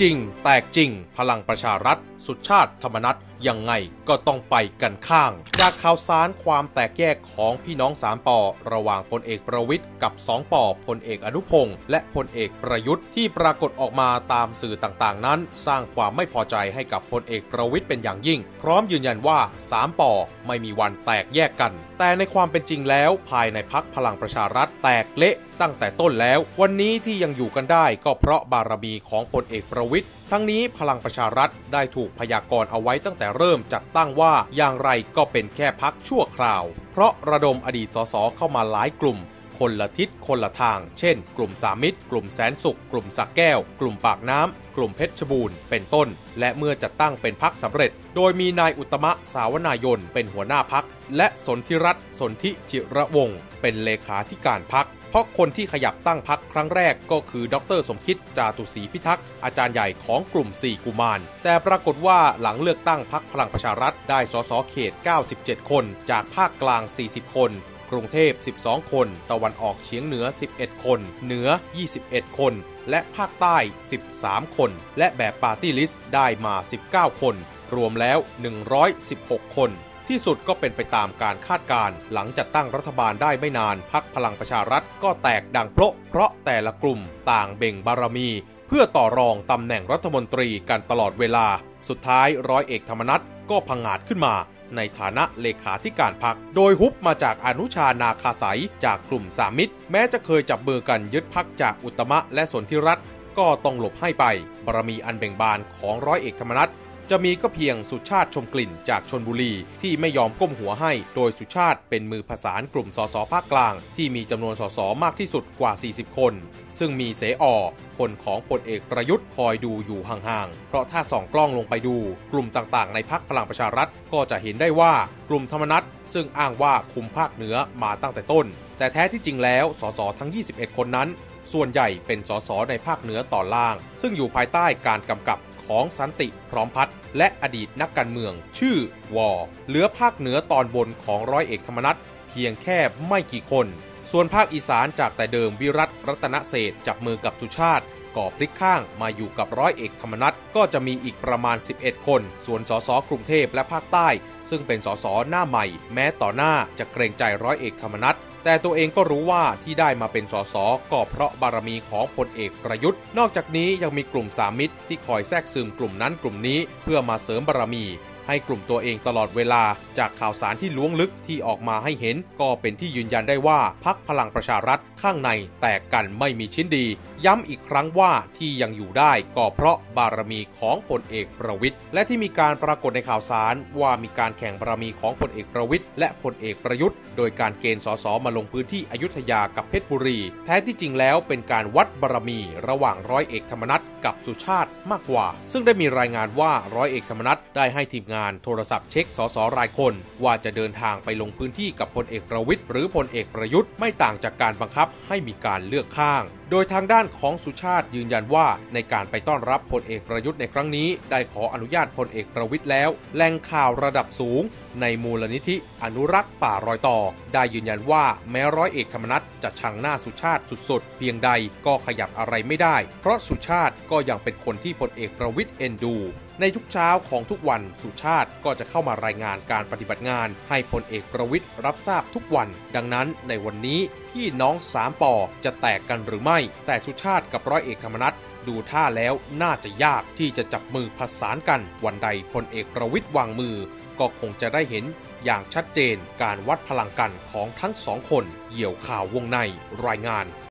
จริง แตกจริง พลังประชารัฐ สุดชาติธรรมนัตยังไงก็ต้องไปกันข้าง จากข่าวสารความแตกแยกของพี่น้องสามปอระหว่างพลเอกประวิทย์กับสองปอพลเอกอนุพงศ์และพลเอกประยุทธ์ที่ปรากฏออกมาตามสื่อต่างๆ นั้น สร้างความไม่พอใจให้กับพลเอกประวิทย์เป็นอย่างยิ่ง พร้อมยืนยันว่าสามปอไม่มีวันแตกแยกกัน แต่ในความเป็นจริงแล้ว ภายในพักพลังประชารัฐแตกเละตั้งแต่ต้นแล้ว วันนี้ที่ยังอยู่กันได้ก็เพราะบารมีของพลเอกประวิทย์ ทั้งนี้พลังประชารัฐได้ถูกพยากรณ์เอาไว้ตั้งแต่เริ่มจัดตั้งว่าอย่างไรก็เป็นแค่พักชั่วคราว เพราะระดมอดีตสสเข้ามาหลายกลุ่ม คนละทิศคนละทาง เช่น กลุ่มสามิตร กลุ่มแสนสุข กลุ่มสักแก้ว กลุ่มปากน้ำ กลุ่มเพชรบูรณ์ เป็นต้น และเมื่อจัดตั้งเป็นพักสำเร็จ โดยมีนายอุตมะสาวนายนเป็นหัวหน้าพัก และสนธิรัตน์สนธิจิระวงศ์เป็นเลขาธิการพักเพราะคนที่ขยับตั้งพักครั้งแรกก็คือ ดรสมคิดจาตุศรีพิทักษ์อาจารย์ใหญ่ของกลุ่ม 4 กุมาร แต่ปรากฏว่าหลังเลือกตั้งพักพลังประชารัฐได้สสเขต 97 คน จากภาคกลาง 40 คน กรุงเทพ 12 คน ตะวันออกเฉียงเหนือ 11 คน เหนือ 21 คน และภาคใต้ 13 คน และแบบปาร์ตี้ลิสต์ได้มา 19 คน รวมแล้ว 116 คนที่สุดก็เป็นไปตามการคาดการณ์หลังจัดตั้งรัฐบาลได้ไม่นานพักพลังประชารัฐก็แตกดังเพราะเพราะแต่ละกลุ่มต่างเบ่งบารมี เพื่อต่อรองตำแหน่งรัฐมนตรีกันตลอดเวลา สุดท้ายร้อยเอกธรรมนัฐ ก็พังอาจขึ้นมา ในฐานะเลขาธิการพักโดยฮุบมาจากอนุชานาคาสายจากกลุ่มสามิตร แม้จะเคยจับเบอร์กันยึดพักจากอุตมะและสนธิรัตน์ก็ต้องหลบให้ไปบารมีอันเบ่งบานของร้อยเอกธรรมนัฐ จะมีก็เพียงสุชาติชมกลิ่นจากชนบุรีที่ไม่ยอมก้มหัวให้ โดยสุชาติเป็นมือผสานกลุ่มสสภาคกลาง ที่มีจำนวนสสมากที่สุดกว่า 40 คน ซึ่งมีเสอคนของพลเอกประยุทธ์คอยดูอยู่ห่างๆ เพราะถ้าส่องกล้องลงไปดู กลุ่มต่างๆ ในพักพลังประชารัฐก็จะเห็นได้ว่ากลุ่มธรรมนัตซึ่งอ้างว่าคุมภาคเหนือมาตั้งแต่ต้น แต่แท้ที่จริงแล้วสสทั้ง 21 คนนั้น ส่วนใหญ่เป็นสสในภาคเหนือตอนล่าง ซึ่งอยู่ภายใต้การกำกับ ของสันติพร้อมพัฒน์และอดีตนักการเมือง ชื่อวอเหลือภาคเหนือตอนบนของร้อยเอกธรรมนัฐเพียงแค่ไม่กี่คน ส่วนภาคอีสานจากแต่เดิมวิรัตรัตนเศษจับมือกับสุชาติก่อพลิกข้างมาอยู่กับร้อยเอกธรรมนัฐก็จะมีอีกประมาณ 11 คน ส่วนสสกรุงเทพและภาคใต้ ซึ่งเป็นสสหน้าใหม่ แม้ต่อหน้าจะเกรงใจร้อยเอกธรรมนัฐ แต่ตัวเองก็รู้ว่าที่ได้มาเป็นสสก็เพราะบารมีของพลเอกประยุทธ์ นอกจากนี้ยังมีกลุ่มสามิตรที่คอยแทรกซึมกลุ่มนั้นกลุ่มนี้ เพื่อมาเสริมบารมี ให้กลุ่มตัวเองตลอดเวลา จากข่าวสารที่ล้วงลึกที่ออกมาให้เห็น ก็เป็นที่ยืนยันได้ว่าพักพลังประชารัฐข้างในแตกกันไม่มีชิ้นดี ย้ำอีกครั้งว่าที่ยังอยู่ได้ก็เพราะบารมีของพลเอกประวิทย์และที่มีการปรากฏในข่าวสารว่ามีการแข่งบารมีของพลเอกประวิทย์และพลเอกประยุทธ์ โดยการเกณฑ์สสมาลงพื้นที่อยุธยากับเพชรบุรี แท้ที่จริงแล้วเป็นการวัดบารมีระหว่างร้อยเอกธรรมนัฐกับสุชาติมากกว่า ซึ่งได้มีรายงานว่าร้อยเอกธรรมนัฐได้ให้ทีมงานงานโทรศัพท์เช็คสสรายคน ว่าจะเดินทางไปลงพื้นที่กับพลเอกประวิทย์หรือพลเอกประยุทธ์ไม่ต่างจากการบังคับให้มีการเลือกข้าง โดยทางด้านของสุชาติยืนยันว่าในการไปต้อนรับพลเอกประยุทธ์ในครั้งนี้ ได้ขออนุญาตพลเอกประวิทย์แล้วแหล่งข่าวระดับสูง ในมูลนิธิอนุรักษ์ป่ารอยต่อ ได้ยืนยันว่าแม้ร้อยเอกธรรมนัฐจะชังหน้าสุชาติสุดๆ เพียงใดก็ขยับอะไรไม่ได้ เพราะสุชาติก็ยังเป็นคนที่พลเอกประวิทย์เอ็นดู ในทุกเช้าของทุกวันสุชาติก็จะเข้ามารายงานการปฏิบัติงาน ให้พลเอกประวิทย์รับทราบทุกวัน ดังนั้นในวันนี้พี่น้องสามปอจะแตกกันหรือไม่ แต่สุชาติกับร้อยเอกธรรมนัฐดูท่าแล้วน่าจะยากที่จะจับมือผสานกัน วันใดพลเอกประวิทย์วางมือ ก็คงจะได้เห็นอย่างชัดเจนการวัดพลังกันของทั้งสองคน เหยี่ยวข่าววงในรายงาน